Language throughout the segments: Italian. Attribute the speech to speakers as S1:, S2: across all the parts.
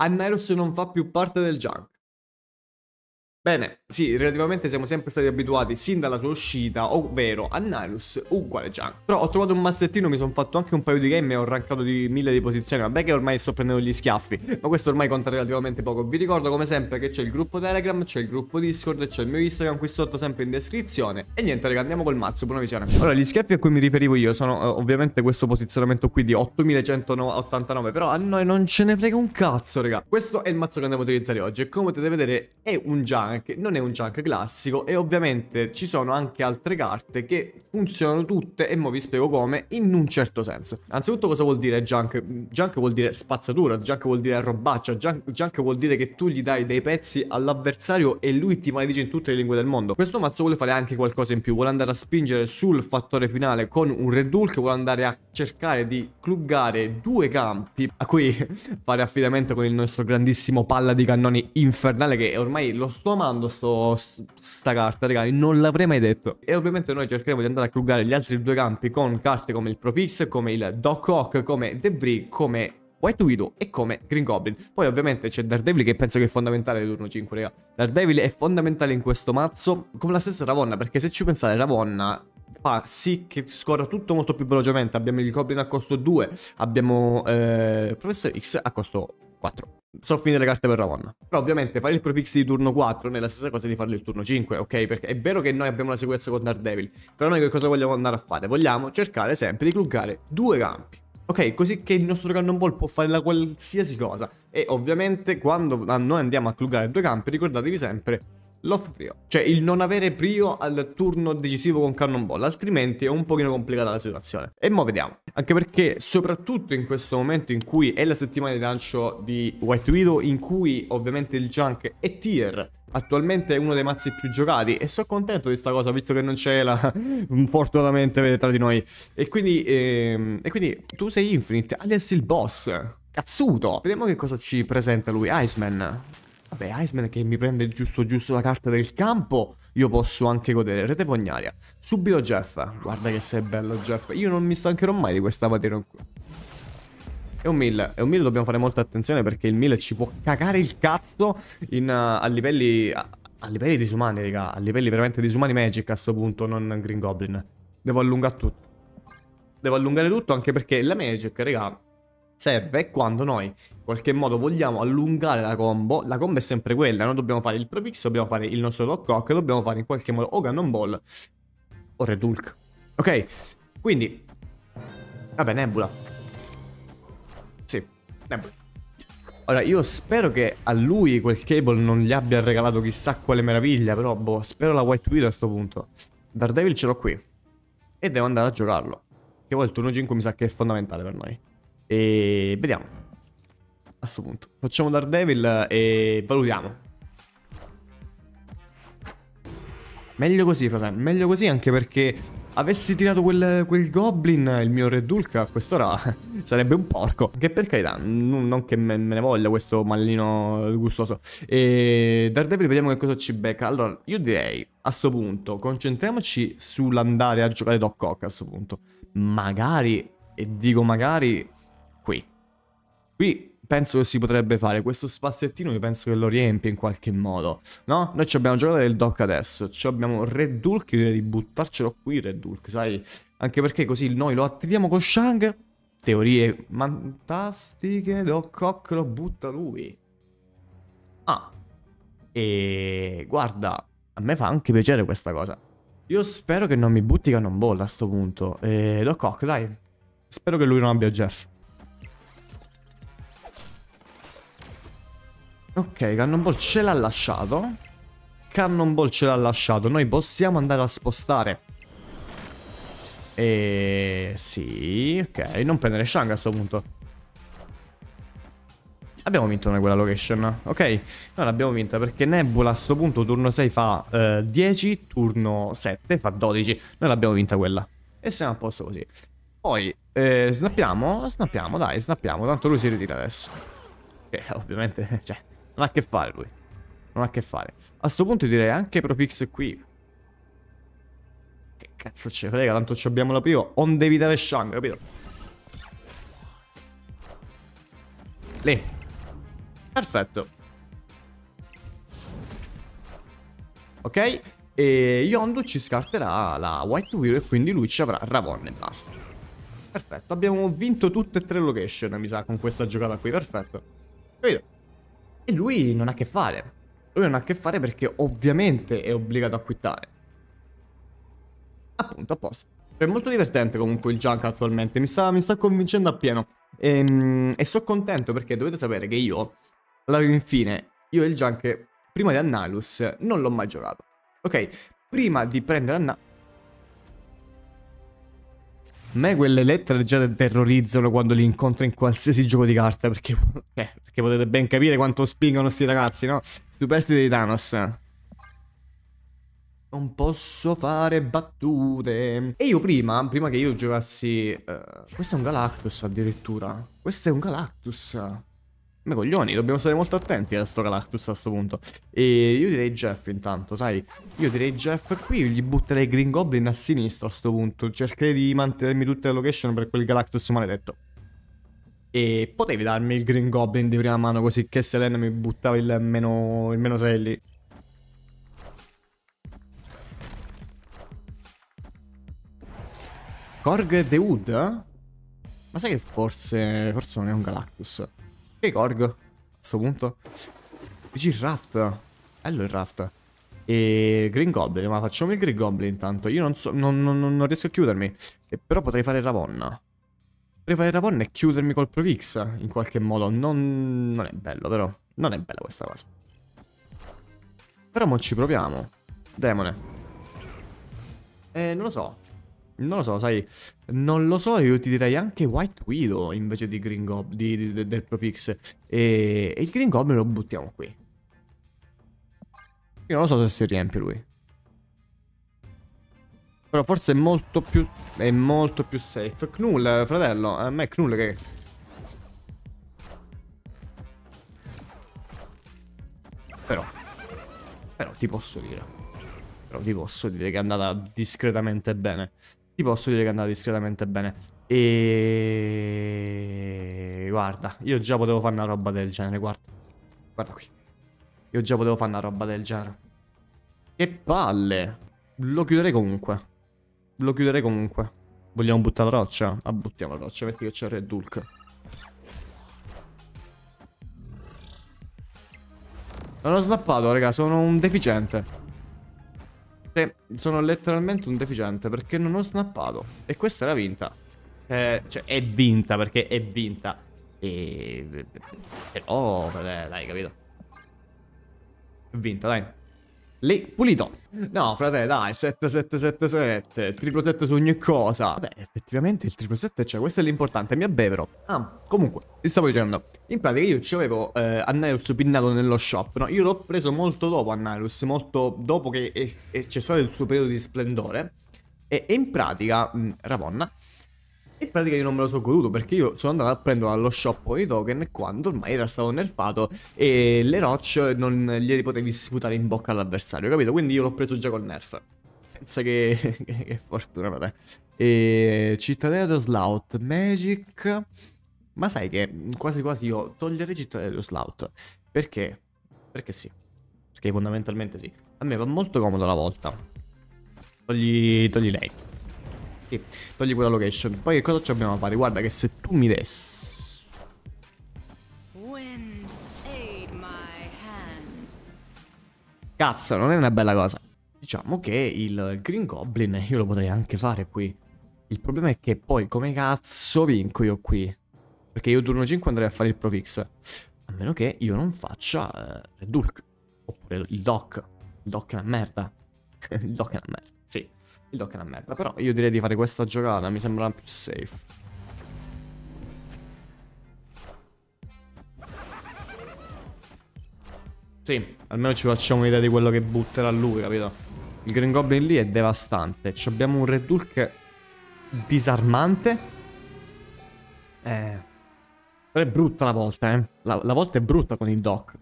S1: Annihilus non fa più parte del junk. Bene, sì, relativamente siamo sempre stati abituati sin dalla sua uscita, ovvero a Nilus uguale Junk. Però ho trovato un mazzettino, mi sono fatto anche un paio di game e ho rankato di mille di posizioni. Vabbè che ormai sto prendendo gli schiaffi, ma questo ormai conta relativamente poco. Vi ricordo come sempre che c'è il gruppo Telegram, c'è il gruppo Discord, c'è il mio Instagram qui sotto sempre in descrizione. E niente raga, andiamo col mazzo, buona visione. Ora, gli schiaffi a cui mi riferivo io sono uh, ovviamente questo posizionamento qui di 8189, però a noi non ce ne frega un cazzo raga. Questo è il mazzo che andiamo a utilizzare oggi e come potete vedere è un Junk, non è un Junk classico e ovviamente ci sono anche altre carte che funzionano tutte e mo vi spiego come in un certo senso. Anzitutto cosa vuol dire junk? Junk vuol dire spazzatura, junk vuol dire robaccia, junk, junk vuol dire che tu gli dai dei pezzi all'avversario e lui ti maledice in tutte le lingue del mondo. Questo mazzo vuole fare anche qualcosa in più, vuole andare a spingere sul fattore finale con un Red Hulk, vuole andare a cercare di cluggare due campi a cui fare affidamento con il nostro grandissimo palla di cannoni infernale che ormai lo sto amando sto sta carta, ragazzi, non l'avrei mai detto. E ovviamente noi cercheremo di andare a cluggare gli altri due campi con carte come il Propix, come il Doc Ock, come Debris, come White Widow e come Green Goblin. Poi ovviamente c'è Daredevil che penso che è fondamentale turno 5, raga. Daredevil è fondamentale in questo mazzo, come la stessa Ravonna, perché se ci pensate, Ravonna fa sì che scorra tutto molto più velocemente. Abbiamo il Goblin a costo 2, abbiamo eh, Professor X a costo 4 so finire le carte per Ravonna. Però ovviamente fare il prefix di turno 4 non è la stessa cosa di farlo il turno 5, ok? Perché è vero che noi abbiamo la sequenza con Daredevil, però noi che cosa vogliamo andare a fare? Vogliamo cercare sempre di cluggare due campi. Ok, così che il nostro cannonball può fare la qualsiasi cosa. E ovviamente quando noi andiamo a cluggare due campi, ricordatevi sempre l'off prio. Cioè il non avere prio al turno decisivo con Cannonball, altrimenti è un pochino complicata la situazione. E mo vediamo. Anche perché soprattutto in questo momento in cui è la settimana di lancio di White Widow, in cui ovviamente il Junk è tier, attualmente è uno dei mazzi più giocati e sono contento di sta cosa visto che non c'è la fortunatamente tra di noi. E quindi, ehm, e quindi tu sei Infinite, alias il boss. Cazzuto! Vediamo che cosa ci presenta lui, Iceman. Vabbè, Iceman che mi prende giusto giusto la carta del campo, io posso anche godere. Rete fognaria. Subito Jeff. Guarda che sei bello Jeff. Io non mi stancherò mai di questa materia qui. È un mill. È un mill, dobbiamo fare molta attenzione perché il mill ci può cagare il cazzo in, uh, a livelli... A, a, livelli disumani, raga. A livelli veramente disumani magic a sto punto, non Green Goblin. Devo allungare tutto. Devo allungare tutto anche perché la magic, raga serve quando noi in qualche modo vogliamo allungare la combo. La combo è sempre quella, noi dobbiamo fare il prefix, dobbiamo fare il nostro lock cock, dobbiamo fare in qualche modo o Cannonball o Red Hulk. Ok, quindi... Vabbè, Nebula. Sì, Nebula. Ora, io spero che a lui quel cable non gli abbia regalato chissà quale meraviglia, però boh, spero la White Widow a questo punto. Daredevil ce l'ho qui. E devo andare a giocarlo. Che poi il turno 5 mi sa che è fondamentale per noi. E vediamo. A questo punto. Facciamo Daredevil e valutiamo. Meglio così, fratello. Meglio così anche perché avessi tirato quel, quel Goblin, il mio Red Hulk, a quest'ora sarebbe un porco. Che per carità, non che me, me ne voglia questo mallino gustoso. E Daredevil vediamo che cosa ci becca. Allora, io direi, a questo punto, concentriamoci sull'andare a giocare Doc Ock a questo punto. Magari, e dico magari. Qui penso che si potrebbe fare questo spaziettino, io penso che lo riempie in qualche modo, no? Noi ci abbiamo giocato del dock adesso, ci abbiamo Red Hulk, io direi di buttarcelo qui Red Hulk, sai? Anche perché così noi lo attiviamo con Shang, teorie fantastiche, Doc Ock lo butta lui. Ah, e guarda, a me fa anche piacere questa cosa. Io spero che non mi butti Cannonball a sto punto. E Doc Ock, dai. Spero che lui non abbia Jeff. Ok, Cannonball ce l'ha lasciato. Cannonball ce l'ha lasciato. Noi possiamo andare a spostare. E... Sì, ok. Non prendere Shang a questo punto. Abbiamo vinto noi quella location, ok? Noi l'abbiamo vinta perché Nebula a questo punto turno 6 fa eh, 10, turno 7 fa 12. Noi l'abbiamo vinta quella. E siamo a posto così. Poi, eh, snappiamo? Snappiamo, dai, snappiamo. Tanto lui si ritira adesso. Che ovviamente, cioè, non ha a che fare lui. Non ha a che fare. A sto punto direi anche Propix qui. Che cazzo c'è, frega, tanto ci abbiamo la prima. Onde evitare Shang, capito? Lì. Perfetto. Ok? E Yondu ci scarterà la White Widow e quindi lui ci avrà Ravon e basta. Perfetto, abbiamo vinto tutte e tre location, mi sa, con questa giocata qui, perfetto. Capito? E lui non ha che fare. Lui non ha che fare perché ovviamente è obbligato a quittare. Appunto, apposta. È molto divertente comunque il junk attualmente, mi sta, mi sta convincendo appieno. E, ehm, e sono contento perché dovete sapere che io, alla fine, io il junk, prima di Annalus, non l'ho mai giocato. Ok, prima di prendere Annalus... Me quelle lettere già terrorizzano quando li incontro in qualsiasi gioco di carte, perché, eh, perché potete ben capire quanto spingono sti ragazzi, no? Superstiti di Thanos. Non posso fare battute. E io prima, prima che io giocassi... Uh, questo è un Galactus addirittura. Questo è un Galactus. Ma coglioni, dobbiamo stare molto attenti a sto Galactus a sto punto. E io direi Jeff intanto, sai? Io direi Jeff qui, gli butterei Green Goblin a sinistra a sto punto. Cercherei di mantenermi tutte le location per quel Galactus maledetto. E potevi darmi il Green Goblin di prima mano così che Selena mi buttava il meno, il meno 6 lì. Korg The Wood? Ma sai che forse, forse non è un Galactus? Che Korg? A questo punto? Dici il Raft? Bello il Raft. E Green Goblin, ma facciamo il Green Goblin intanto. Io non so, non, non, non riesco a chiudermi. E però potrei fare Ravonna. Potrei fare Ravonna e chiudermi col Provix in qualche modo. Non, non è bello però. Non è bella questa cosa. Però mo ci proviamo. Demone. Eh, non lo so. Non lo so, sai, non lo so, io ti direi anche White Widow invece di Green Goblin, di, di, del Profix. E, e il Green Goblin lo buttiamo qui. Io non lo so se si riempie lui. Però forse è molto più, è molto più safe. Knull, fratello, a me è Knull che... Però, però ti posso dire. Però ti posso dire che è andata discretamente bene ti posso dire che è andata discretamente bene. E... Guarda, io già potevo fare una roba del genere, guarda. Guarda qui. Io già potevo fare una roba del genere. Che palle. Lo chiuderei comunque. Lo chiuderei comunque. Vogliamo buttare la roccia? Ah, buttiamo la roccia, metti che c'è il Red Hulk. Non ho snappato, raga, sono un deficiente sono letteralmente un deficiente perché non ho snappato. E questa era vinta. Eh, cioè, è vinta perché è vinta. E... Però, dai, capito? È vinta, dai. Lì, pulito. No, frate, dai, 7777, triplo 7 su ogni cosa. Beh, effettivamente il triplo 7 c'è, questo è l'importante, mi abbevero. Ah, comunque, ti stavo dicendo, in pratica io ci avevo eh, Annihilus pinnato nello shop, no? Io l'ho preso molto dopo Annihilus, molto dopo che c'è stato il suo periodo di splendore. E, e in pratica, mh, Ravonna, in pratica io non me lo so goduto perché io sono andato a prendere allo shop con i token quando ormai era stato nerfato e le roach non glieli potevi sputare in bocca all'avversario, capito? Quindi io l'ho preso già col nerf. Pensa che, che, fortuna, vabbè. E Cittadella Slout, Magic... Ma sai che quasi quasi io toglierei Cittadella dello Slout. Perché? Perché sì. Perché fondamentalmente sì. A me va molto comodo la volta. Togli, togli lei. Sì, togli quella location. Poi che cosa ci dobbiamo fare? Guarda che se tu mi dessi... Cazzo, non è una bella cosa. Diciamo che il Green Goblin io lo potrei anche fare qui. Il problema è che poi come cazzo vinco io qui? Perché io turno 5 andrei a fare il Profix. A meno che io non faccia uh, Red Hulk. Oppure il Doc. Il Doc è una merda. il Doc è una merda. Il dock è una merda. Però io direi di fare questa giocata. Mi sembra più safe. Sì, almeno ci facciamo un'idea di quello che butterà lui, capito? Il Green Goblin lì è devastante. Ci abbiamo un Red Hulk disarmante. Eh. Però è brutta la volta, eh. La, la volta è brutta con il dock.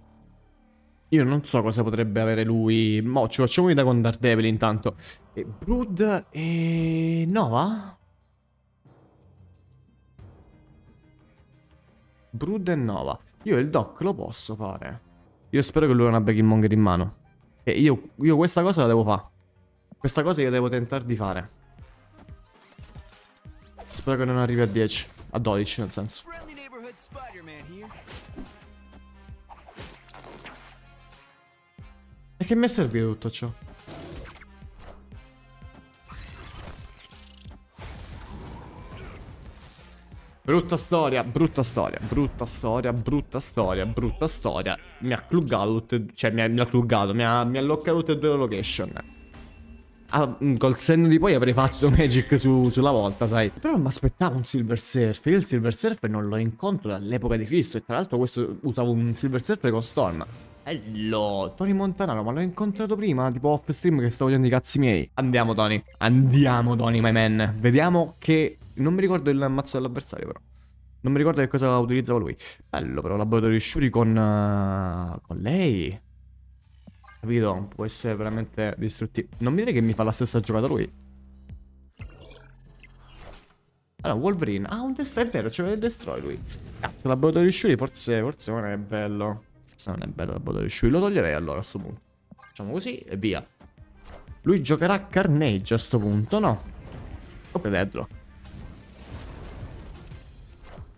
S1: Io non so cosa potrebbe avere lui. Mo, ci facciamo un'idea con Daredevil intanto. E Brood e... Nova? Brood e Nova. Io il doc lo posso fare. Io spero che lui non abbia Killmonger in mano. E io, io questa cosa la devo fare. Questa cosa io devo tentare di fare. Spero che non arrivi a 10. A 12 nel senso. Che mi è servito tutto ciò? Brutta storia, brutta storia, brutta storia, brutta storia, brutta storia. Mi ha cluggato cioè mi ha, mi ha cluggato, mi ha, mi ha loccato tutte e due le location. Ah, mm, col senno di poi avrei fatto Magic su, sulla volta, sai. Però mi aspettavo un Silver Surfer. Io il Silver Surfer non lo incontro dall'epoca di Cristo. E tra l'altro questo usavo un Silver Surfer con Storm. Hello, Tony Montanaro, ma l'ho incontrato prima, tipo off stream che stavo facendo i cazzi miei. Andiamo, Tony. Andiamo, Tony, my man. Vediamo che non mi ricordo il mazzo dell'avversario, però. Non mi ricordo che cosa utilizzava lui. Bello, però, laboratorio Shuri con... Uh, con lei. Capito? Può essere veramente distruttivo. Non mi dire che mi fa la stessa giocata lui. Allora, Wolverine. Ah, un destroy, è vero, il destroy lui. Cazzo, laboratorio Shuri forse, forse non è bello. Forse non è bello il laboratorio Shuri. Lo toglierei allora a sto punto. Facciamo così e via. Lui giocherà Carnage a sto punto, no? Oppure Deadlock.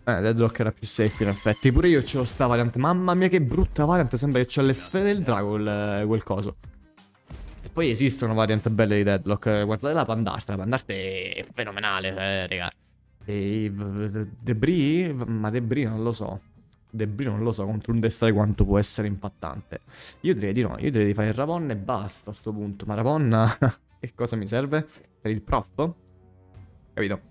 S1: Eh, Deadlock era più safe in effetti. Pure io ce lo sta Valiant. Mamma mia che brutta Valiant. Sembra che c'ha le sfere del drago quel, quel coso. E poi esistono variant belle di Deadlock. Guardate la Pandarte. La Pandarte è fenomenale, eh, raga. E Debris? Ma Debris non lo so. Debris non lo so contro un destrai quanto può essere impattante. Io direi di no. Io direi di fare il Ravon e basta a sto punto. Ma Ravon che cosa mi serve? Per il prof? Capito?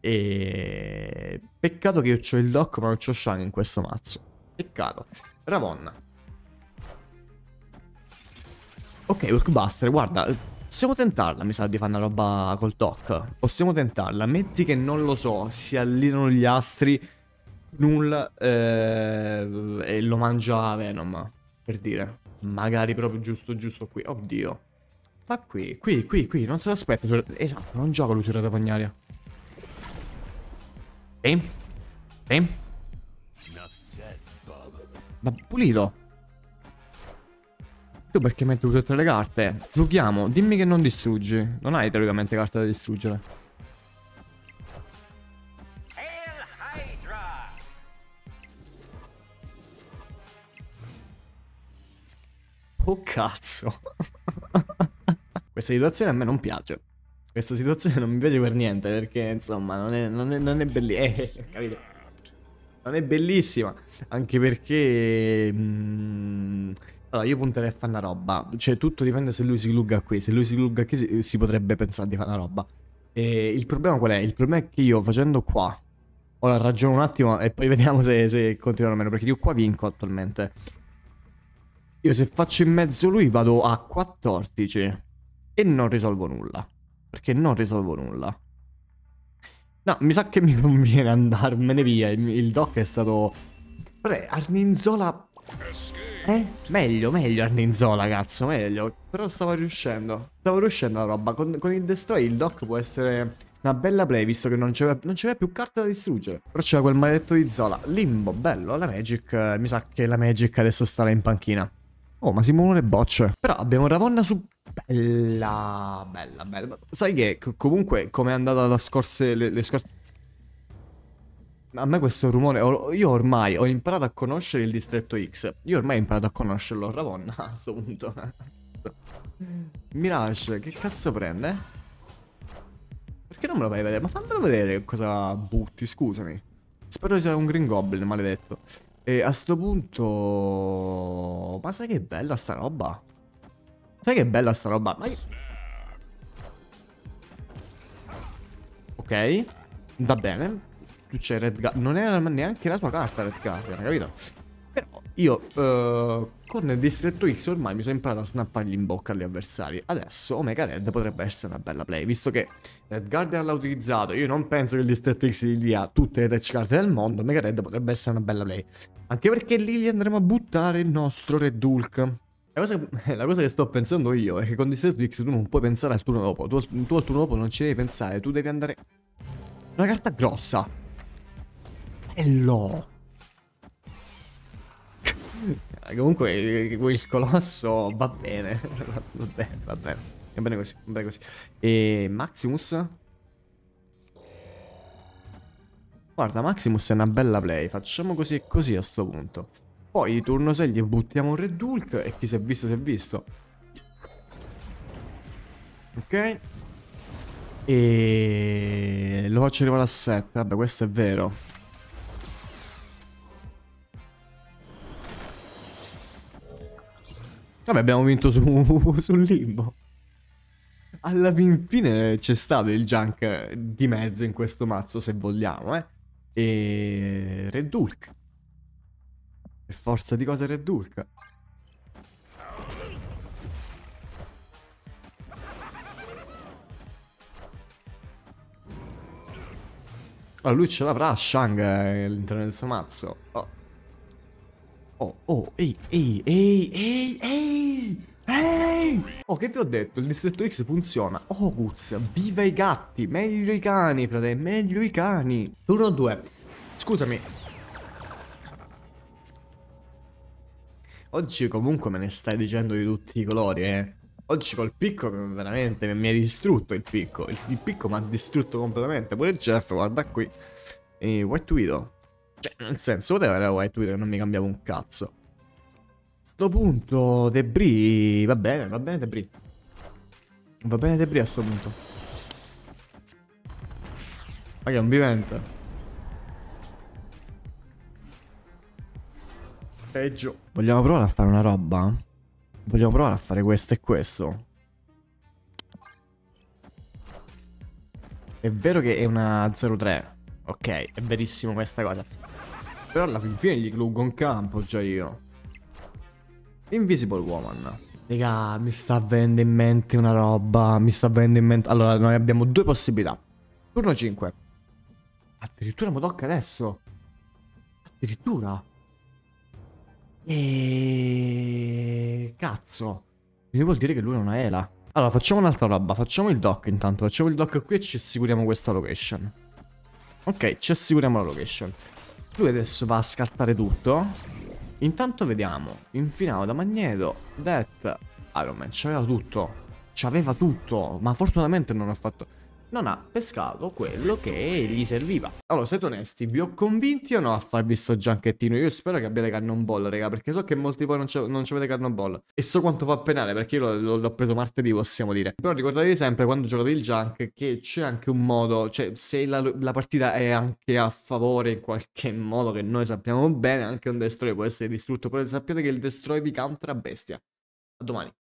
S1: E... Peccato che io ho il doc ma non ho Shang in questo mazzo. Peccato. Ravonna. Ok, Hulkbuster, guarda, possiamo tentarla, mi sa, di fare una roba col doc. Possiamo tentarla. Metti che non lo so, si allineano gli astri, nulla, eh, e lo mangia Venom, per dire. Magari proprio giusto, giusto qui. Oddio. Ma qui, qui, qui, qui, non se l'aspetta. Esatto, non su Rete Fognaria. Sì? Sì? Ma pulito. Tu perché metti tutte le carte? Truchiamo, dimmi che non distruggi. Non hai teoricamente carte da distruggere. Oh cazzo. Questa situazione a me non piace. Questa situazione non mi piace per niente perché insomma non è, non è, non è bellissima. Eh? Non è bellissima. Anche perché... Mm, allora io punterei a fare una roba. Cioè tutto dipende se lui si lugga qui. Se lui si lugga qui si, si potrebbe pensare di fare una roba. E il problema qual è? Il problema è che io facendo qua... Ora ragiono un attimo e poi vediamo se, se continuano o meno. Perché io qua vinco attualmente. Io se faccio in mezzo lui vado a 14 e non risolvo nulla. Perché non risolvo nulla. No, mi sa che mi conviene andarmene via. Il, il doc è stato... Vabbè, Arninzola... Eh? Meglio, meglio Arninzola, cazzo, meglio. Però stavo riuscendo. Stavo riuscendo la roba. Con, con il destroy il doc può essere una bella play, visto che non c'era più carte da distruggere. Però c'era quel maledetto di Zola. Limbo, bello. La Magic, eh, mi sa che la Magic adesso starà in panchina. Oh, ma si muovono le bocce. Però abbiamo Ravonna su Bella, bella, bella. Sai che comunque come è andata la scorse, le, le scorse... A me questo rumore, io ormai ho imparato a conoscere il distretto X. Io ormai ho imparato a conoscerlo, Ravonna, a sto punto. Mirage, che cazzo prende? Perché non me lo fai vedere? Ma fammelo vedere cosa butti, scusami. Spero sia un Green Goblin, maledetto. E a sto punto... Ma sai che bella sta roba? Sai che bella sta roba? Ma. Ok. Va bene. Tu c'è Red. Non era neanche la sua carta Red Guardian, capito? Però io uh, con il distretto X ormai mi sono imparato a snappargli in bocca agli avversari. Adesso Omega Red potrebbe essere una bella play. Visto che Red Guardian l'ha utilizzato, io non penso che il distretto X gli dia tutte le touch carte del mondo. Omega Red potrebbe essere una bella play. Anche perché lì gli andremo a buttare il nostro Red Hulk. La cosa, la cosa, che sto pensando io è che con Distretto X tu non puoi pensare al turno dopo. Tu, tu, al turno dopo non ci devi pensare, tu devi andare... Una carta grossa. Bello. Comunque il colosso va bene. va bene, va bene. Va bene così, va bene così. E Maximus? Guarda, Maximus è una bella play. Facciamo così e così a sto punto. Poi turno 6 gli buttiamo un Red Dulk e chi si è visto si è visto. Ok. E lo faccio arrivare a 7. Vabbè, questo è vero. Vabbè, abbiamo vinto su, sul limbo. Alla fin fine c'è stato il junk di mezzo in questo mazzo, se vogliamo, eh. E... Red Dulk. Per forza di cose Red Dulk. Allora, lui ce l'avrà Shang eh, all'interno del suo mazzo. Oh. Oh, oh, ehi, ehi, ehi, ehi, ehi! Oh, che vi ho detto? Il distretto X funziona. Oh, Guz, viva i gatti! Meglio i cani, frate, meglio i cani! Turno 2. Scusami. Oggi comunque me ne stai dicendo di tutti i colori, eh. Oggi col picco veramente mi ha distrutto il picco. Il, il picco mi ha distrutto completamente. Pure Jeff, guarda qui. E White Widow. Cioè, nel senso, poteva avere White Widow che non mi cambiava un cazzo. Sto punto, Debris... Va bene, va bene Debris. Va bene Debris a sto punto. Ma che è un vivente. Peggio. Vogliamo provare a fare una roba? Vogliamo provare a fare questo e questo? È vero che è una 03. Ok, è verissimo questa cosa. Però alla fine gli clugo in campo già io. Invisible Woman. Raga, mi sta avendo in mente una roba. Mi sta avendo in mente... Allora, noi abbiamo due possibilità. Turno 5. Addirittura mi tocca adesso. Addirittura. E... Cazzo. Quindi vuol dire che lui non ha Ela. Allora, facciamo un'altra roba. Facciamo il dock intanto. Facciamo il dock qui e ci assicuriamo questa location. Ok, ci assicuriamo la location. Lui adesso va a scartare tutto. Intanto vediamo. Infinato da Magneto. Death. Iron Man, c'aveva tutto. C'aveva tutto. Ma fortunatamente non ha fatto non ha pescato quello che gli serviva. Allora, siete onesti, vi ho convinti o no a farvi sto gianchettino? Io spero che abbiate cannonball, raga, perché so che molti di voi non, non avete cannonball. E so quanto fa penale, perché io l'ho preso martedì, possiamo dire. Però ricordatevi sempre, quando giocate il junk, che c'è anche un modo, cioè, se la, la, partita è anche a favore in qualche modo, che noi sappiamo bene, anche un destroy può essere distrutto, però sappiate che il destroy vi counter a bestia. A domani.